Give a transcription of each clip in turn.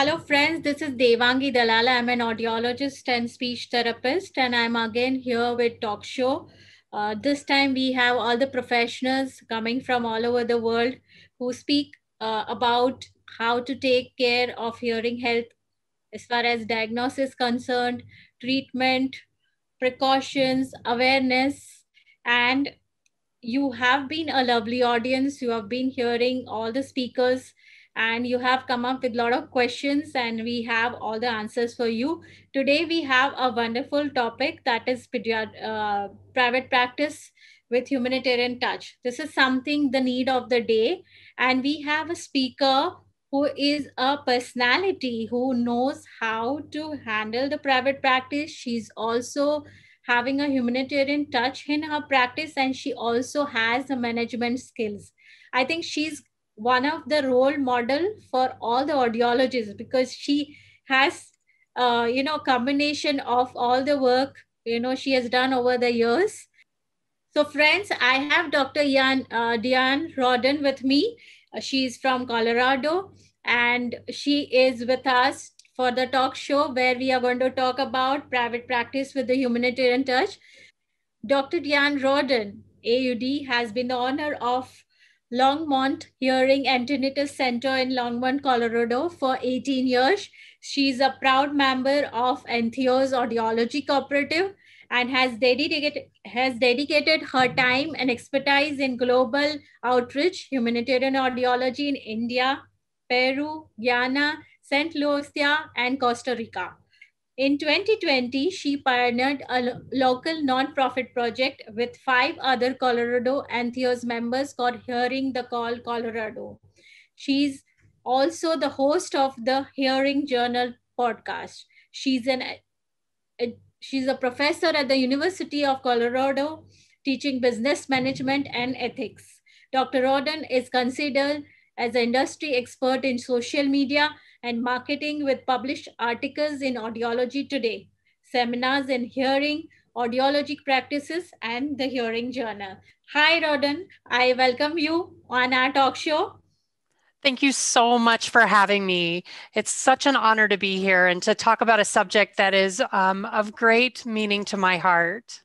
Hello, friends. This is Devangi Dalala. I'm an audiologist and speech therapist, and I'm again here with Talk Show. Uh, this time, we have all the professionals coming from all over the world who speak uh, about how to take care of hearing health as far as diagnosis concerned, treatment, precautions, awareness, and you have been a lovely audience. You have been hearing all the speakers and you have come up with a lot of questions and we have all the answers for you. Today we have a wonderful topic that is uh, private practice with humanitarian touch. This is something the need of the day and we have a speaker who is a personality who knows how to handle the private practice. She's also having a humanitarian touch in her practice and she also has the management skills. I think she's one of the role model for all the audiologists because she has uh, you know combination of all the work you know she has done over the years. So friends i have dr Jan, uh, D'Anne Rudden with me. Uh, she's from colorado and she is with us for the talk show where we are going to talk about private practice with the humanitarian touch. Dr D'Anne Rudden aud has been the honor of Longmont Hearing Tinnitus Center in Longmont, Colorado for 18 years. She's a proud member of Entheos Audiology Cooperative and has dedicated, has dedicated her time and expertise in global outreach, humanitarian audiology in India, Peru, Guyana, St. Lucia, and Costa Rica. In 2020, she pioneered a local nonprofit project with five other Colorado Entheos members called Hearing the Call Colorado. She's also the host of the Hearing Journal podcast. She's an she's a professor at the University of Colorado teaching business management and ethics. Dr. Rudden is considered as an industry expert in social media and marketing with published articles in Audiology Today, seminars in hearing, audiologic practices, and the Hearing Journal. Hi, Rudden. I welcome you on our talk show. Thank you so much for having me. It's such an honor to be here and to talk about a subject that is um, of great meaning to my heart.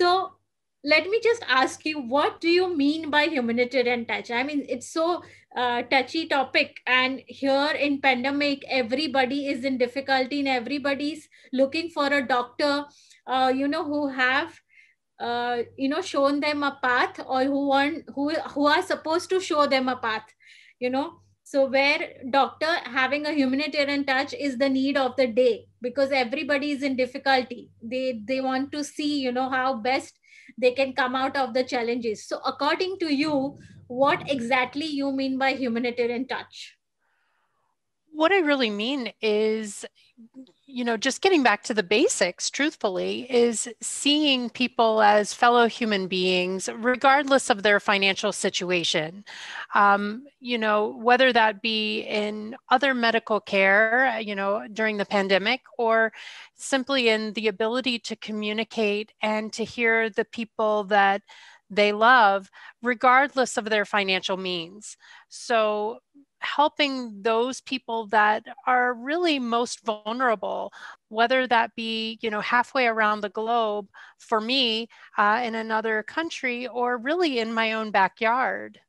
So, let me just ask you what do you mean by humanitarian touch? I mean it's so uh, touchy topic and here in pandemic everybody is in difficulty and everybody's looking for a doctor uh, you know who have uh, you know shown them a path or who want who who are supposed to show them a path you know so where doctor having a humanitarian touch is the need of the day because everybody is in difficulty. They they want to see you know how best they can come out of the challenges. So according to you what exactly you mean by humanitarian touch? What i really mean is you know just getting back to the basics truthfully is seeing people as fellow human beings regardless of their financial situation um, you know whether that be in other medical care you know during the pandemic or simply in the ability to communicate and to hear the people that they love, regardless of their financial means. So, helping those people that are really most vulnerable whether that be you know halfway around the globe for me uh, in another country or really in my own backyard.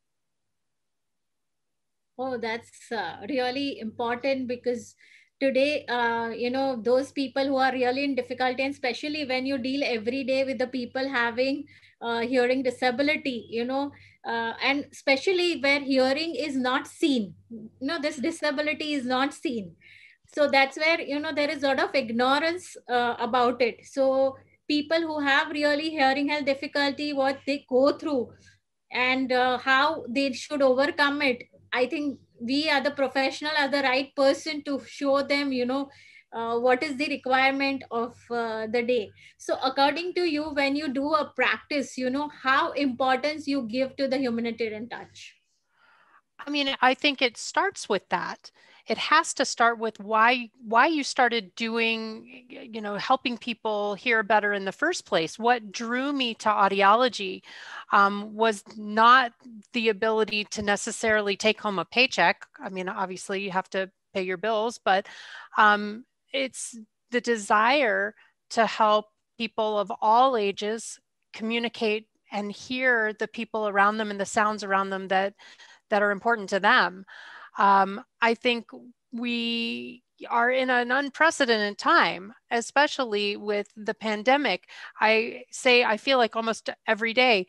Oh that's uh, really important because today uh, you know those people who are really in difficulty and especially when you deal every day with the people having uh, hearing disability you know uh, and especially where hearing is not seen. You know this disability is not seen. So that's where you know there is a lot of ignorance uh, about it. So people who have really hearing health difficulty what they go through and uh, how they should overcome it i think we are the professional are the right person to show them you know uh, what is the requirement of uh, the day. So according to you when you do a practice you know how importance you give to the humanitarian touch? I mean i think it starts with that it has to start with why why you started doing you know helping people hear better in the first place what drew me to audiology um, was not the ability to necessarily take home a paycheck i mean obviously you have to pay your bills, but um, it's the desire to help people of all ages communicate and hear the people around them and the sounds around them that that are important to them. Um, I think we are in an unprecedented time, especially with the pandemic. I say I feel like almost every day,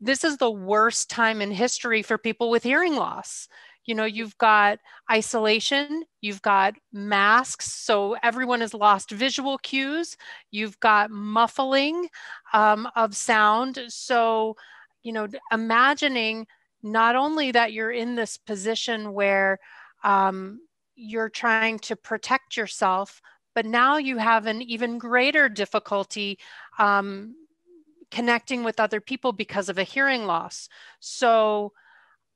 this is the worst time in history for people with hearing loss. You know, you've got isolation, you've got masks, so everyone has lost visual cues, you've got muffling um, of sound. So, you know, imagining not only that you're in this position where um, you're trying to protect yourself, but now you have an even greater difficulty um, connecting with other people because of a hearing loss. So,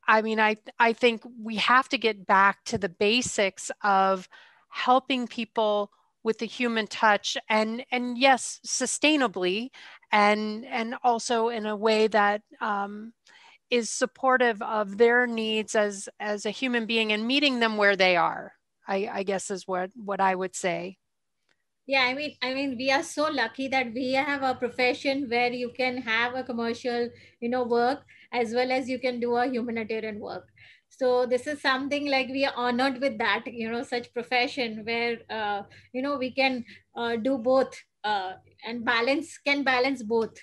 I mean, I, I think we have to get back to the basics of helping people with the human touch and and yes sustainably and and also in a way that um, is supportive of their needs as as a human being and meeting them where they are i i guess is what what i would say. Yeah i mean i mean we are so lucky that we have a profession where you can have a commercial you know work as well as you can do a humanitarian work. So this is something like we are honored with that you know such profession where uh, you know we can uh, do both uh, and balance can balance both.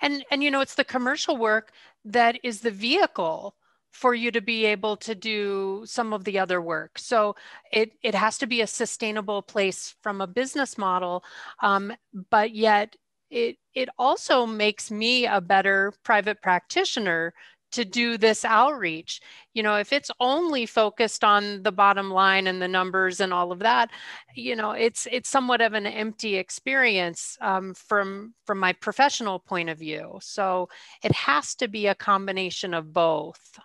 And and you know it's the commercial work that is the vehicle for you to be able to do some of the other work. So it, it has to be a sustainable place from a business model, um, but yet it, it also makes me a better private practitioner to do this outreach you know if it's only focused on the bottom line and the numbers and all of that you know it's it's somewhat of an empty experience um, from from my professional point of view. So it has to be a combination of both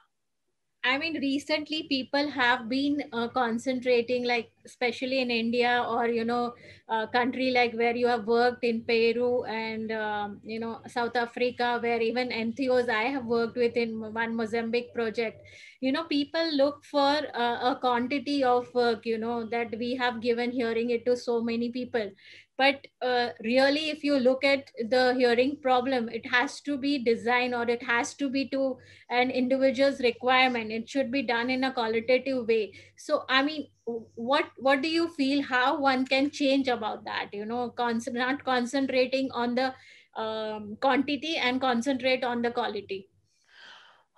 I mean, recently people have been uh, concentrating, like especially in India or you know, a country like where you have worked in Peru and um, you know South Africa, where even NGOs I have worked with in one Mozambique project. You know, people look for uh, a quantity of work. You know that we have given hearing aid to so many people but uh, really if you look at the hearing problem it has to be designed or it has to be to an individual's requirement. It should be done in a qualitative way. So i mean what what do you feel how one can change about that? You know con- not concentrating on the um, quantity and concentrate on the quality.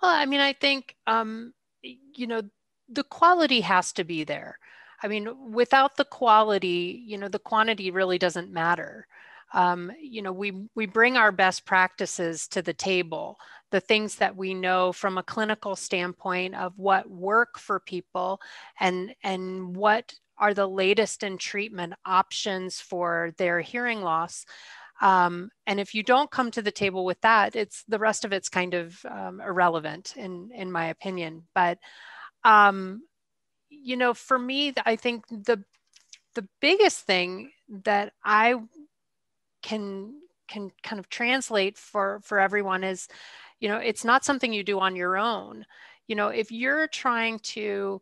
Well i mean i think um, you know the quality has to be there I mean, without the quality, you know, the quantity really doesn't matter. Um, you know, we we bring our best practices to the table, the things that we know from a clinical standpoint of what work for people, and and what are the latest in treatment options for their hearing loss. Um, and if you don't come to the table with that, it's the rest of it's kind of um, irrelevant in in my opinion. But um, you know, for me, I think the the biggest thing that I can can kind of translate for for everyone is, you know, it's not something you do on your own. You know, if you're trying to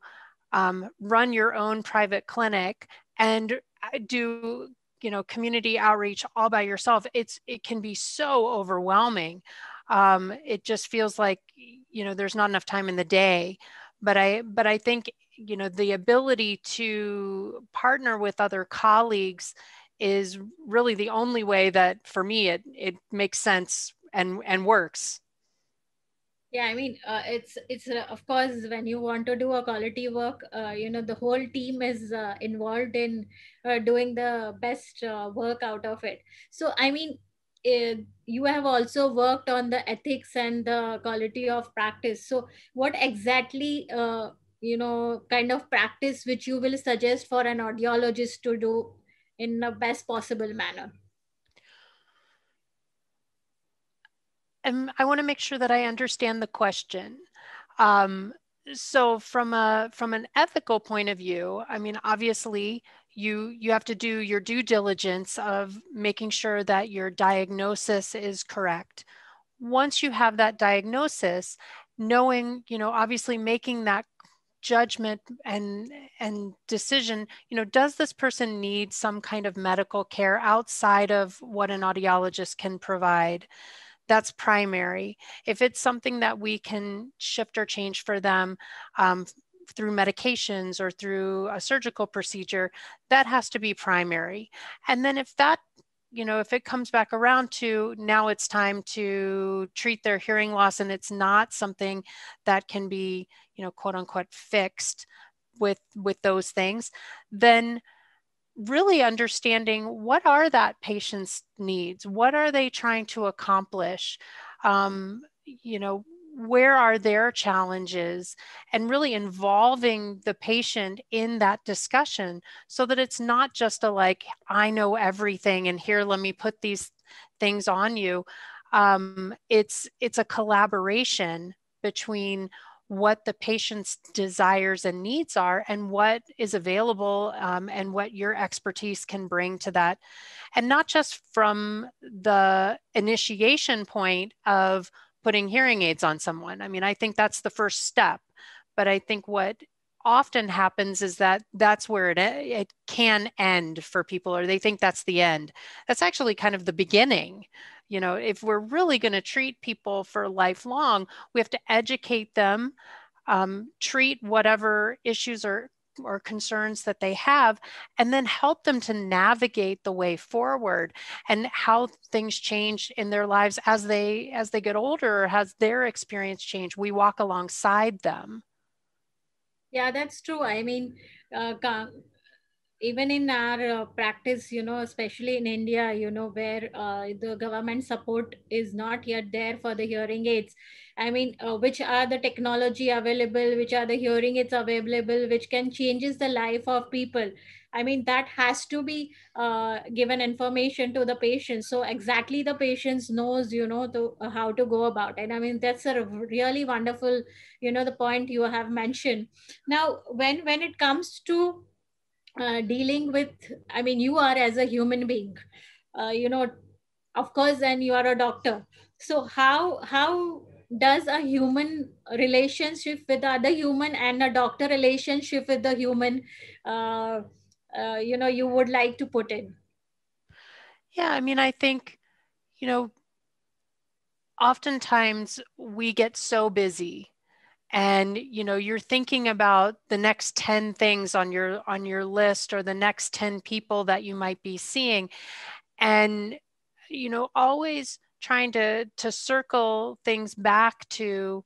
um, run your own private clinic and uh, do you know community outreach all by yourself it's it can be so overwhelming um, it just feels like you know there's not enough time in the day but i but i think you know the ability to partner with other colleagues is really the only way that for me it it makes sense and and works. Yeah i mean uh, it's it's uh, of course when you want to do a quality work uh, you know the whole team is uh, involved in uh, doing the best uh, work out of it. So i mean you have also worked on the ethics and the quality of practice. So what exactly you know kind of practice which you will suggest for an audiologist to do in the best possible manner. And i want to make sure that i understand the question. Um, so from a from an ethical point of view i mean obviously you you have to do your due diligence of making sure that your diagnosis is correct. Once you have that diagnosis knowing you know obviously making that judgment and and decision you know does this person need some kind of medical care outside of what an audiologist can provide? That's primary. If it's something that we can shift or change for them um, through medications or through a surgical procedure that has to be primary. And then if that you know, if it comes back around to now it's time to treat their hearing loss and it's not something that can be, you know, quote unquote fixed with with those things, then really understanding what are that patient's needs? What are they trying to accomplish? Um, you know where are their challenges and really involving the patient in that discussion so that it's not just a like i know everything and here let me put these things on you. Um, it's it's a collaboration between what the patient's desires and needs are and what is available um, and what your expertise can bring to that. And not just from the initiation point of putting hearing aids on someone. I mean, I think that's the first step. But I think what often happens is that that's where it, it can end for people, or they think that's the end. That's actually kind of the beginning. You know, if we're really going to treat people for lifelong, we have to educate them, um, treat whatever issues are or concerns that they have and then help them to navigate the way forward and how things change in their lives as they as they get older has their experience changed. We walk alongside them. Yeah that's true. I mean uh, even in our uh, practice you know especially in india you know where uh, the government support is not yet there for the hearing aids. I mean uh, which are the technology available which are the hearing aids available which can changes the life of people. I mean that has to be uh, given information to the patient so exactly the patients knows you know to, uh, how to go about it. I mean that's a really wonderful you know the point you have mentioned. Now when when it comes to uh, dealing with i mean you are as a human being uh, you know of course and you are a doctor. So how how does a human relationship with other human and a doctor relationship with the human uh, uh, you know you would like to put in? Yeah i mean i think you know oftentimes we get so busy and you know you're thinking about the next 10 things on your on your list or the next 10 people that you might be seeing and you know always trying to to circle things back to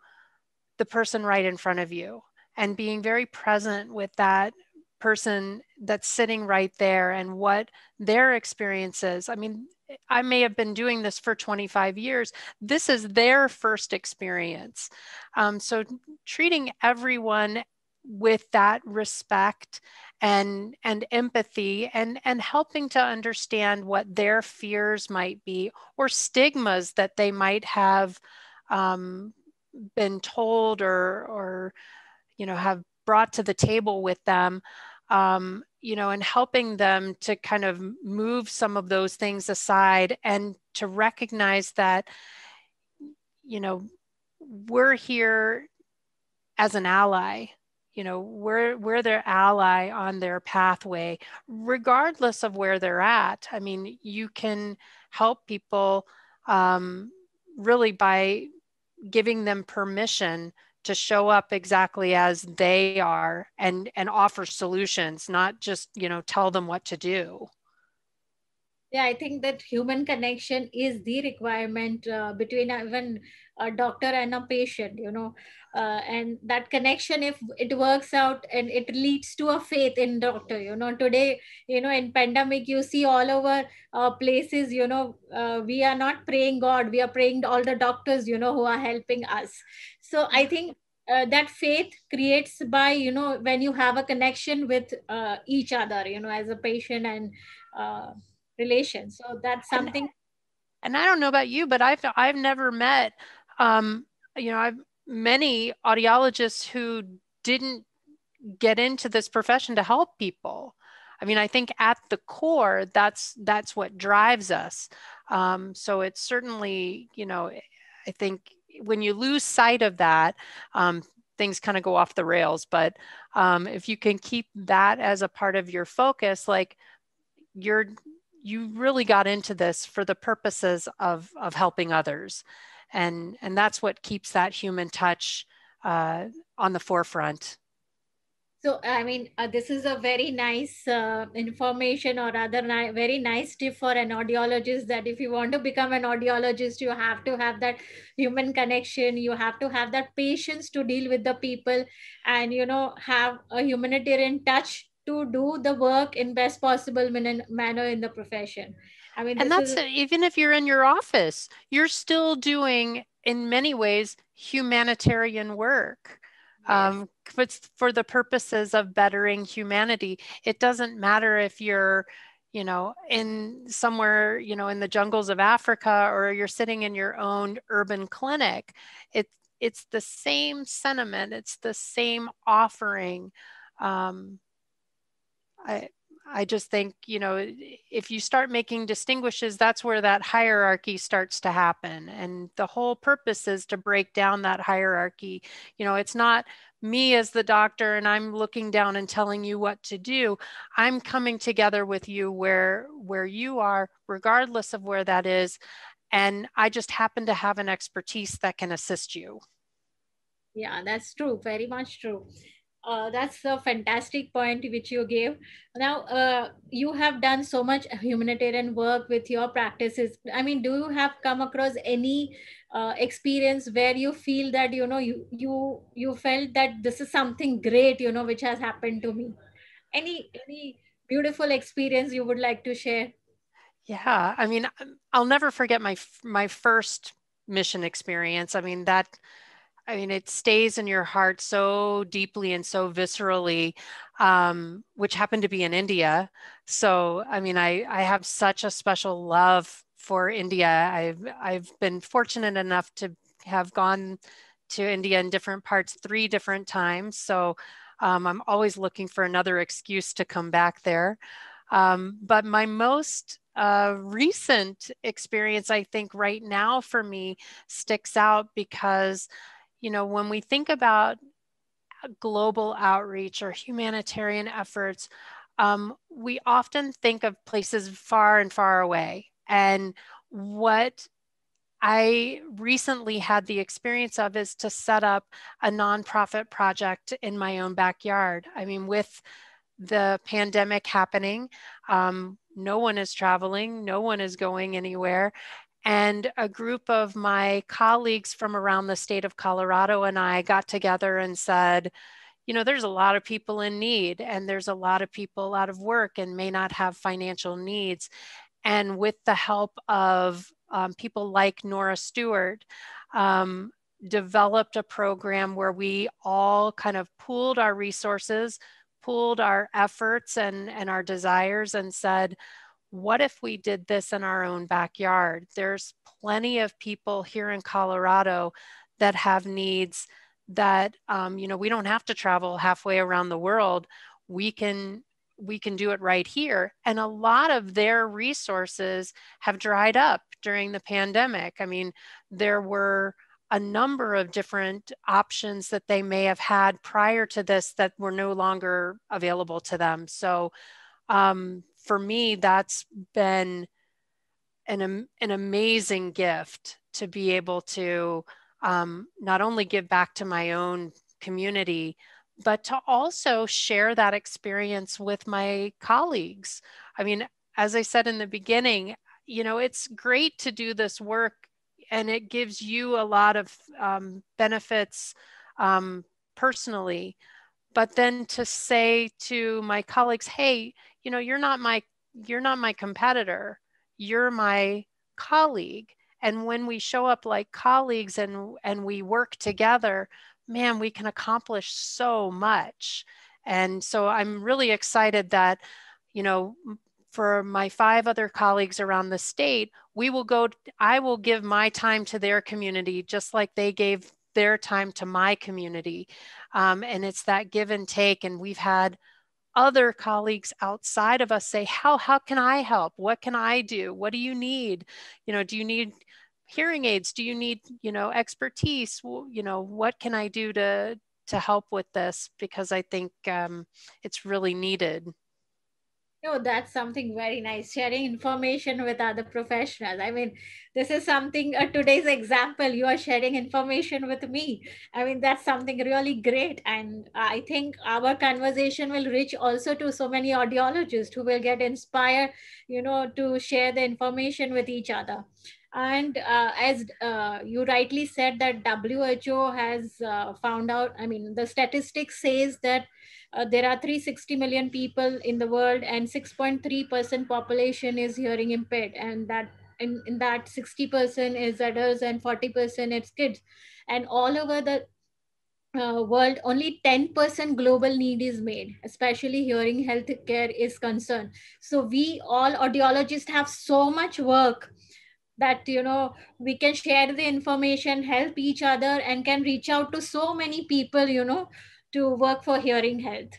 the person right in front of you and being very present with that person that's sitting right there and what their experience is. I mean I may have been doing this for 25 years. This is their first experience. Um, so treating everyone with that respect and and empathy and and helping to understand what their fears might be or stigmas that they might have um, been told or or you know have brought to the table with them um, you know, and helping them to kind of move some of those things aside and to recognize that, you know, we're here as an ally. You know, we're we're their ally on their pathway, regardless of where they're at. I mean, you can help people um, really by giving them permission to show up exactly as they are and and offer solutions not just you know tell them what to do yeah i think that human connection is the requirement uh, between even a doctor and a patient you know uh, and that connection if it works out and it leads to a faith in doctor you know. Today you know in pandemic you see all over uh, places you know uh, we are not praying god we are praying all the doctors you know who are helping us. So i think uh, that faith creates by you know when you have a connection with uh, each other you know as a patient and uh, relation. So that's something and, and, i don't know about you but i've i've never met um you know i've many audiologists who didn't get into this profession to help people. I mean i think at the core that's that's what drives us. Um, so it's certainly you know i think when you lose sight of that, um, things kind of go off the rails. But um, if you can keep that as a part of your focus, like you're you really got into this for the purposes of of helping others, and and that's what keeps that human touch uh, on the forefront. So, I mean, uh, this is a very nice uh, information or rather ni- very nice tip for an audiologist that if you want to become an audiologist, you have to have that human connection. You have to have that patience to deal with the people and, you know, have a humanitarian touch to do the work in best possible man- manner in the profession. I mean, and that's is- even if you're in your office, you're still doing in many ways humanitarian work um, for the purposes of bettering humanity. It doesn't matter if you're, you know, in somewhere, you know, in the jungles of Africa or you're sitting in your own urban clinic. It's it's the same sentiment. It's the same offering. Um, I, I just think, you know, if you start making distinguishes, that's where that hierarchy starts to happen. And the whole purpose is to break down that hierarchy. You know, it's not me as the doctor and I'm looking down and telling you what to do. I'm coming together with you where where you are, regardless of where that is. And I just happen to have an expertise that can assist you. Yeah, that's true. Very much true uh, that's a fantastic point which you gave. Now, uh, you have done so much humanitarian work with your practices. I mean, do you have come across any uh, experience where you feel that you know you you you felt that this is something great, you know, which has happened to me? Any any beautiful experience you would like to share? Yeah, I mean, I'll never forget my my first mission experience. I mean that I mean, it stays in your heart so deeply and so viscerally, um, which happened to be in India. So, I mean, I, I have such a special love for India. I've, I've been fortunate enough to have gone to India in different parts three different times. So, um, I'm always looking for another excuse to come back there. Um, but my most uh, recent experience, I think, right now for me sticks out because you know, when we think about global outreach or humanitarian efforts, um, we often think of places far and far away. And what I recently had the experience of is to set up a nonprofit project in my own backyard. I mean, with the pandemic happening, um, no one is traveling, no one is going anywhere. And a group of my colleagues from around the state of Colorado and I got together and said, you know, there's a lot of people in need, and there's a lot of people out of work and may not have financial needs. And with the help of um, people like Nora Stewart, um, developed a program where we all kind of pooled our resources, pooled our efforts and, and our desires, and said, what if we did this in our own backyard? There's plenty of people here in Colorado that have needs that um, you know we don't have to travel halfway around the world. We can we can do it right here. And a lot of their resources have dried up during the pandemic. I mean, there were a number of different options that they may have had prior to this that were no longer available to them. So um, for me, that's been an, an amazing gift to be able to um, not only give back to my own community, but to also share that experience with my colleagues. I mean, as I said in the beginning, you know, it's great to do this work and it gives you a lot of um, benefits um, personally. But then to say to my colleagues, hey, you know you're not my you're not my competitor you're my colleague. And when we show up like colleagues and and we work together man we can accomplish so much. And so i'm really excited that you know for my five other colleagues around the state we will go i will give my time to their community just like they gave their time to my community um, and it's that give and take and we've had other colleagues outside of us say how how can i help? What can i do? What do you need? You know do you need hearing aids? Do you need you know expertise? You know what can i do to to help with this? Because I think um, it's really needed. No, that's something very nice. Sharing information with other professionals. I mean, this is something, uh, today's example, you are sharing information with me. I mean, that's something really great. And I think our conversation will reach also to so many audiologists who will get inspired, you know, to share the information with each other. And uh, as uh, you rightly said, that WHO has uh, found out, I mean, the statistics says that uh, there are 360 million people in the world and 6.3% population is hearing impaired. And that in, in that 60% is adults and 40% it's kids. And all over the uh, world only 10% global need is made especially hearing health care is concerned. So we all audiologists have so much work that you know we can share the information help each other and can reach out to so many people you know to work for hearing health.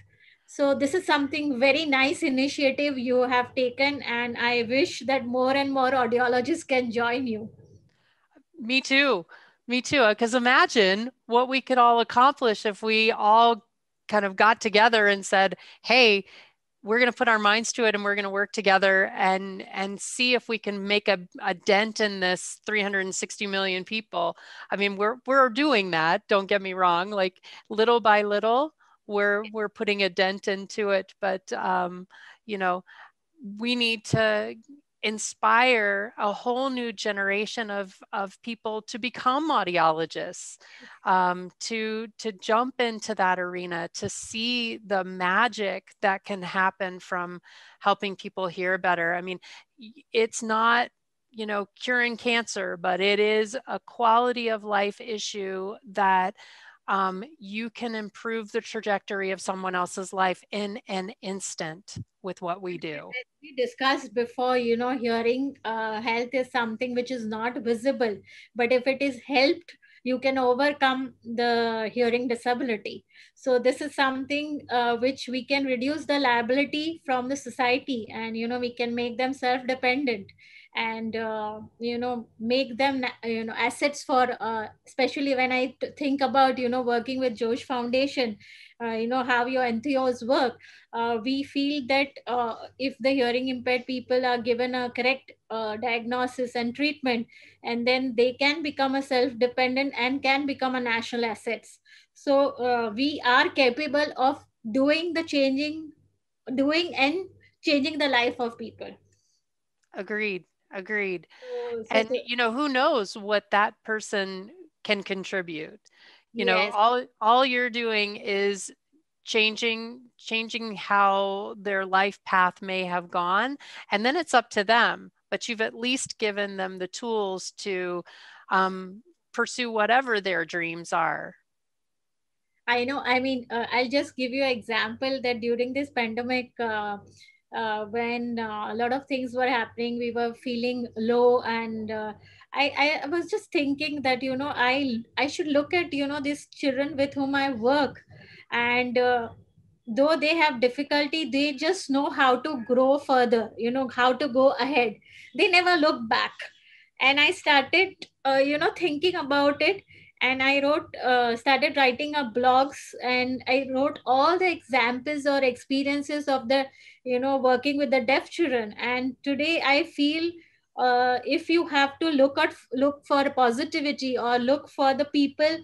So this is something very nice initiative you have taken and I wish that more and more audiologists can join you. Me too. Me too. Because imagine what we could all accomplish if we all kind of got together and said, hey, we're going to put our minds to it and we're going to work together and and see if we can make a, a dent in this 360 million people. I mean we're we're doing that don't get me wrong like little by little we're we're putting a dent into it but um you know we need to inspire a whole new generation of, of people to become audiologists, um, to, to jump into that arena, to see the magic that can happen from helping people hear better. I mean, it's not you know curing cancer but it is a quality of life issue that um, you can improve the trajectory of someone else's life in an instant with what we do. we discussed before, you know, hearing uh, health is something which is not visible, but if it is helped, you can overcome the hearing disability. So this is something uh, which we can reduce the liability from the society and, you know, we can make them self-dependent and uh, you know make them you know assets for uh, especially when I think about you know working with Josh Foundation uh, you know how your NGOs work uh, we feel that uh, if the hearing impaired people are given a correct uh, diagnosis and treatment and then they can become a self-dependent and can become a national assets. So we are capable of doing the changing doing and changing the life of people. Agreed agreed oh, and you know who knows what that person can contribute you yes. know all all you're doing is changing changing how their life path may have gone and then it's up to them but you've at least given them the tools to um, pursue whatever their dreams are i know i mean uh, i'll just give you an example that during this pandemic uh, uh, when uh, a lot of things were happening we were feeling low and uh, I, I was just thinking that you know i i should look at you know these children with whom i work. And uh, though they have difficulty they just know how to grow further you know how to go ahead. They never look back. And i started uh, you know thinking about it and i wrote uh, started writing up blogs and i wrote all the examples or experiences of the you know working with the deaf children. And today i feel uh, if you have to look at look for positivity or look for the people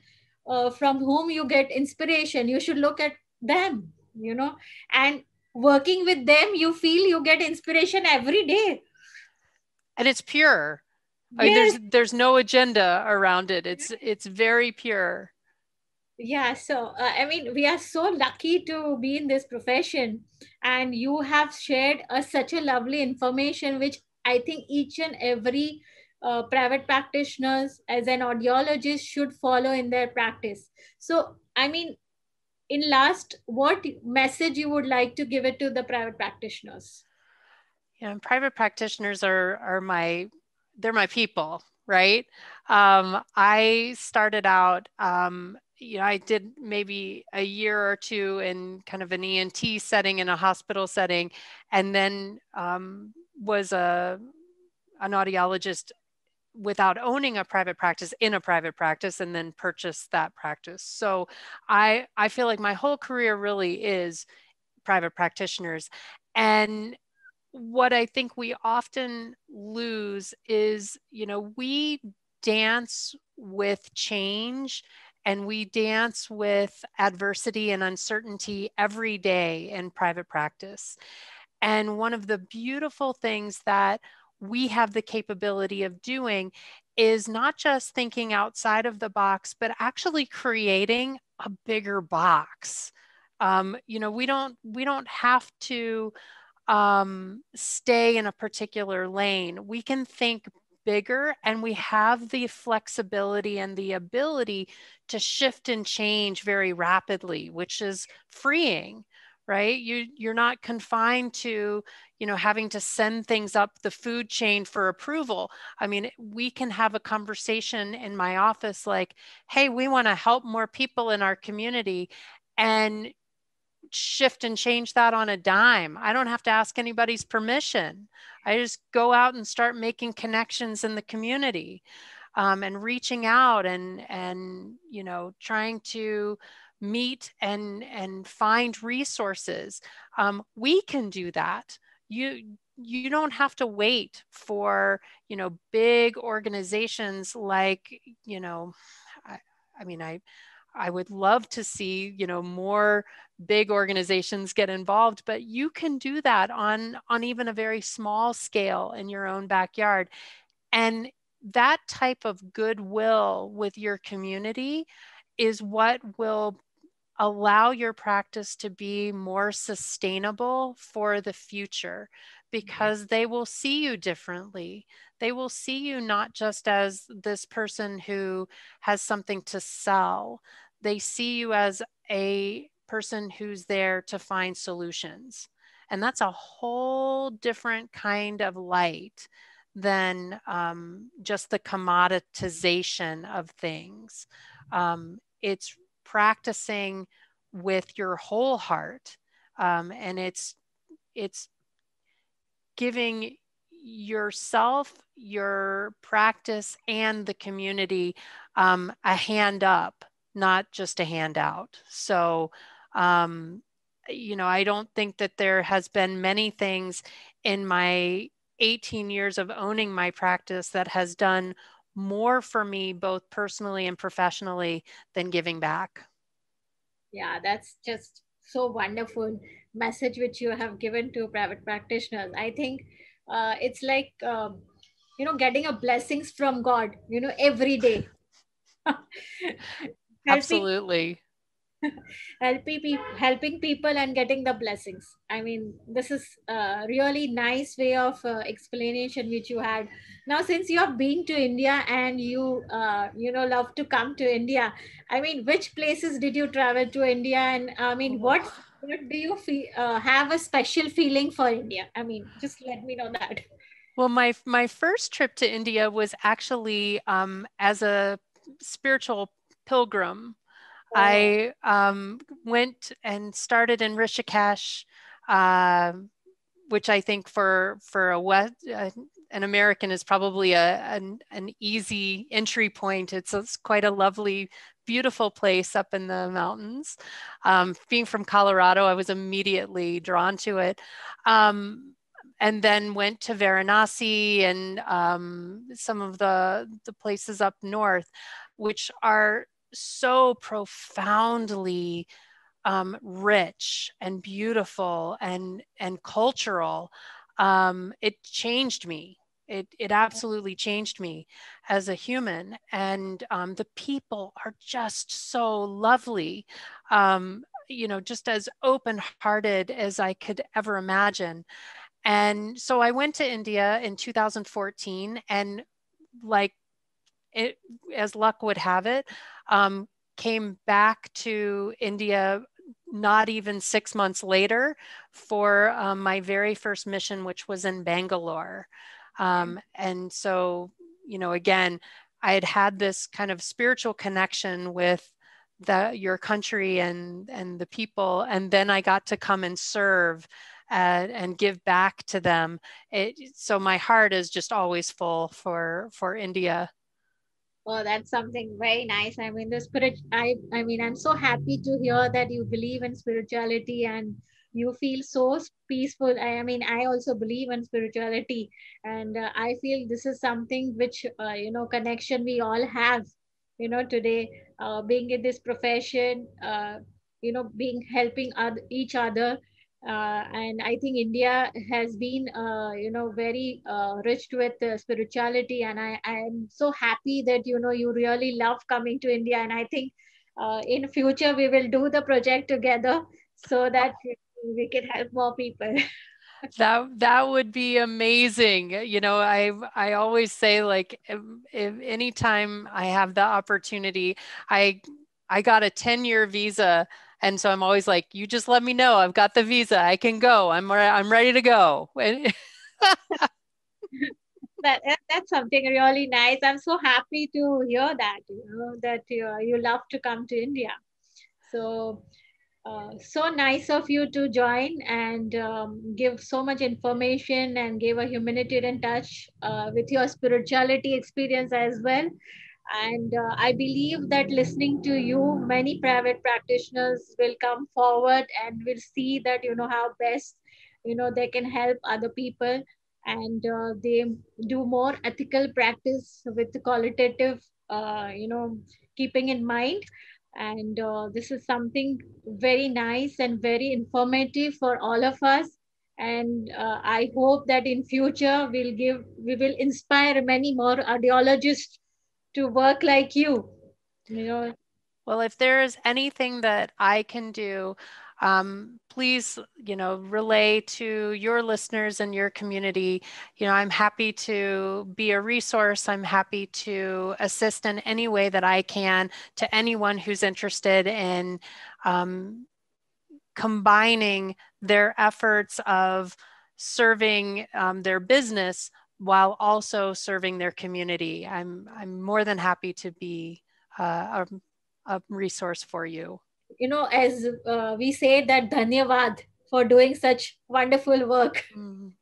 uh, from whom you get inspiration you should look at them you know. And working with them you feel you get inspiration every day. And it's pure. I mean, there's there's no agenda around it. It's it's very pure. Yeah so uh, i mean we are so lucky to be in this profession. And you have shared a, such a lovely information which i think each and every uh, private practitioners as an audiologist should follow in their practice. So i mean in last what message you would like to give it to the private practitioners? Yeah private practitioners are are my they're my people right? Um, i started out um, you know, I did maybe a year or two in kind of an ENT setting in a hospital setting, and then um, was a an audiologist without owning a private practice in a private practice and then purchase that practice. So i i feel like my whole career really is private practitioners. And what i think we often lose is you know we dance with change and we dance with adversity and uncertainty every day in private practice and one of the beautiful things that we have the capability of doing is not just thinking outside of the box, but actually creating a bigger box. Um, you know, we don't we don't have to um, stay in a particular lane. We can think bigger and we have the flexibility and the ability to shift and change very rapidly, which is freeing right you you're not confined to you know having to send things up the food chain for approval i mean we can have a conversation in my office like hey we want to help more people in our community and shift and change that on a dime. I don't have to ask anybody's permission. I just go out and start making connections in the community um, and reaching out and and you know trying to meet and and find resources. Um, we can do that. You you don't have to wait for you know big organizations like you know i, I mean i i would love to see you know more big organizations get involved but you can do that on on even a very small scale in your own backyard. And that type of goodwill with your community is what will allow your practice to be more sustainable for the future mm-hmm. because they will see you differently. They will see you not just as this person who has something to sell, they see you as a person who's there to find solutions. And that's a whole different kind of light than um, just the commoditization of things. Um, it's practicing with your whole heart um, and it's it's giving yourself your practice and the community um, a hand up not just a handout so um, you know i don't think that there has been many things in my 18 years of owning my practice that has done more for me, both personally and professionally, than giving back. Yeah, that's just so wonderful message which you have given to private practitioners. I think uh, it's like, um, you know, getting a blessings from God, you know, every day. Absolutely. helping people helping people and getting the blessings. I mean this is a really nice way of uh, explanation which you had. Now since you have been to india and you uh, you know love to come to india i mean which places did you travel to india? And i mean what what do you feel uh, have a special feeling for india? I mean just let me know that. Well my my first trip to india was actually um, as a spiritual pilgrim I um, went and started in Rishikesh, uh, which I think for for a West, uh, an American is probably a an, an easy entry point. It's, it's, quite a lovely, beautiful place up in the mountains. Um, being from Colorado, I was immediately drawn to it. Um, and then went to Varanasi and um, some of the the places up north, which are so profoundly um, rich and beautiful and and cultural. Um, it changed me. It it absolutely changed me as a human, and um, the people are just so lovely. Um, you know, just as open-hearted as I could ever imagine. And so I went to India in 2014, and like it, as luck would have it, um, came back to India not even six months later for um, my very first mission, which was in Bangalore. Um, and so, you know, again, I had had this kind of spiritual connection with the your country and and the people, and then I got to come and serve and, and give back to them. It, so my heart is just always full for for India. Oh, that's something very nice. I mean, the spirit. I I mean, I'm so happy to hear that you believe in spirituality and you feel so peaceful. I, I mean, I also believe in spirituality, and uh, I feel this is something which uh, you know connection we all have. You know, today uh, being in this profession, uh, you know, being helping other, each other uh, and I think India has been, uh, you know, very uh, rich with uh, spirituality, and I am so happy that you know you really love coming to India, and I think uh, in future we will do the project together so that we can help more people. that that would be amazing. You know i i always say like if, if anytime i have the opportunity i i got a 10 year visa and so i'm always like you just let me know. I've got the visa. I can go. I'm i'm ready to go. That that's something really nice. I'm so happy to hear that you know that you, you love to come to india. So uh, so nice of you to join and um, give so much information and give a humanitarian touch uh, with your spirituality experience as well and uh, I believe that listening to you, many private practitioners will come forward and will see that, you know, how best, you know, they can help other people and uh, they do more ethical practice with qualitative, uh, you know, keeping in mind. And uh, this is something very nice and very informative for all of us and uh, i hope that in future we'll give we will inspire many more audiologists to work like you you know? Well if there is anything that i can do um, please you know relay to your listeners and your community. You know i'm happy to be a resource. I'm happy to assist in any way that i can to anyone who's interested in um, combining their efforts of serving um, their business while also serving their community. I'm, I'm more than happy to be uh, a, a, resource for you. You know, as uh, we say that dhanyavad for doing such wonderful work. Mm.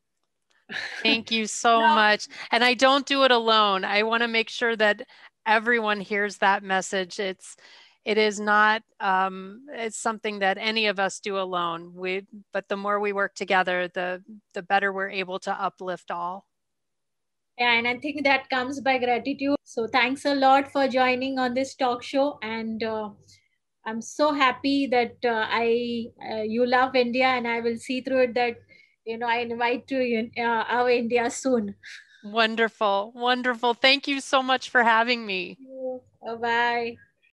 Thank you so no. much. And I don't do it alone. I want to make sure that everyone hears that message. It's it is not um, it's something that any of us do alone. We but the more we work together, the the better we're able to uplift all and i think that comes by gratitude. So thanks a lot for joining on this talk show. And uh, i'm so happy that uh, i uh, you love india and i will see through it that you know i invite to uh, our india soon. Wonderful. Wonderful. Thank you so much for having me. Bye bye